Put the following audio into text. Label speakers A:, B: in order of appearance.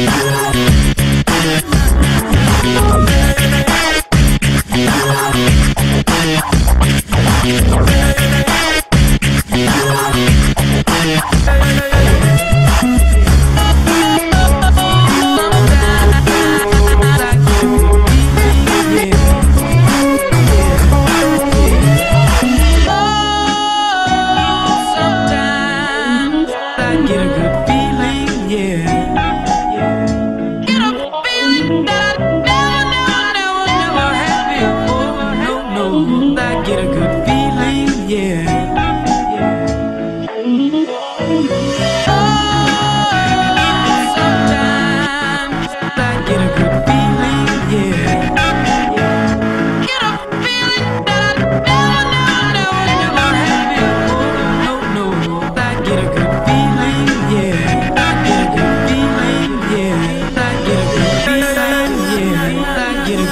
A: Yeah.